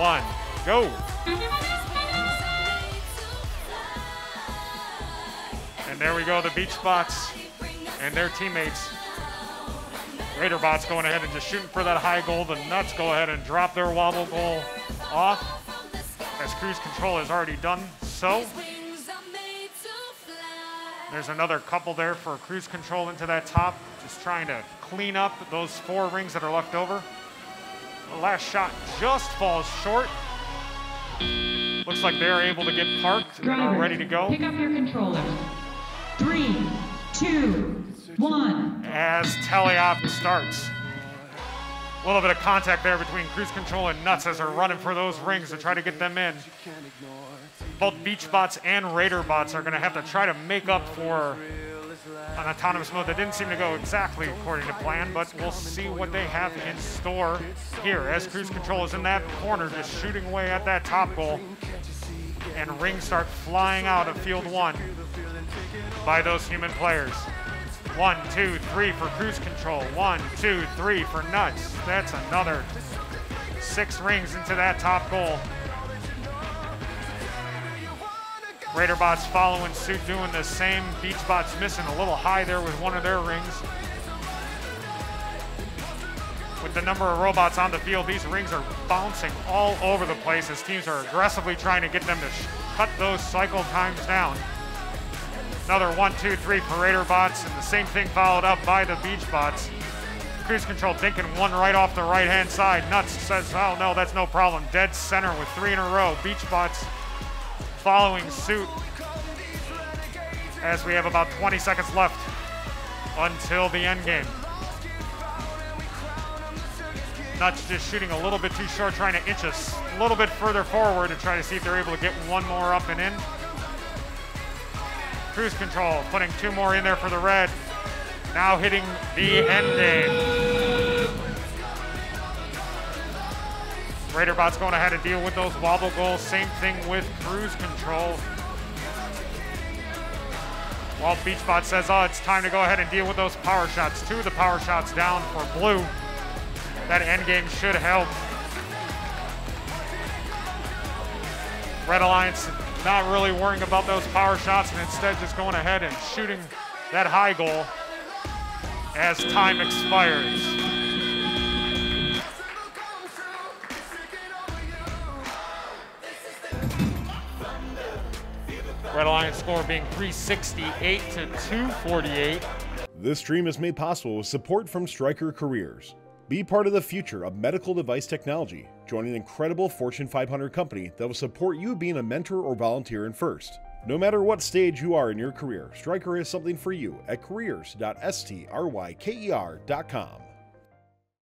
one, go. And there we go, the Beach Bots and their teammates. Raider Bots going ahead and just shooting for that high goal. The Nuts go ahead and drop their wobble goal off as Cruise Control has already done so. There's another couple there for Cruise Control into that top, just trying to clean up those four rings that are left over. The last shot just falls short. Looks like they're able to get parked and are ready to go. Pick up your controllers. Three, two, one. as teleop starts. A little bit of contact there between cruise control and nuts as they're running for those rings to try to get them in. Both beach bots and raider bots are going to have to try to make up for an autonomous mode that didn't seem to go exactly according to plan, but we'll see what they have in store here as cruise control is in that corner just shooting away at that top goal. And rings start flying out of field one by those human players. One, two, three for cruise control. One, two, three for nuts. That's another six rings into that top goal. Raider bots following suit, doing the same. Beach bots missing a little high there with one of their rings. With the number of robots on the field, these rings are bouncing all over the place as teams are aggressively trying to get them to cut those cycle times down. Another one, two, three for Raider bots, and the same thing followed up by the Beach bots. Cruise control thinking one right off the right hand side. Nuts says, oh no, that's no problem. Dead center with three in a row. Beach bots following suit as we have about 20 seconds left until the end game. Nuts just shooting a little bit too short, trying to inch us a little bit further forward to try to see if they're able to get one more up and in. Cruise control, putting two more in there for the red. Now hitting the end game. Raiderbot's going ahead and deal with those wobble goals. Same thing with cruise control. While Beachbot says, oh, it's time to go ahead and deal with those power shots. Two of the power shots down for blue. That end game should help. Red Alliance not really worrying about those power shots and instead just going ahead and shooting that high goal as time expires. Red Alliance score being 368 to 248. This stream is made possible with support from Stryker Careers. Be part of the future of medical device technology. Join an incredible Fortune 500 company that will support you being a mentor or volunteer in FIRST. No matter what stage you are in your career, Stryker has something for you at careers.stryker.com.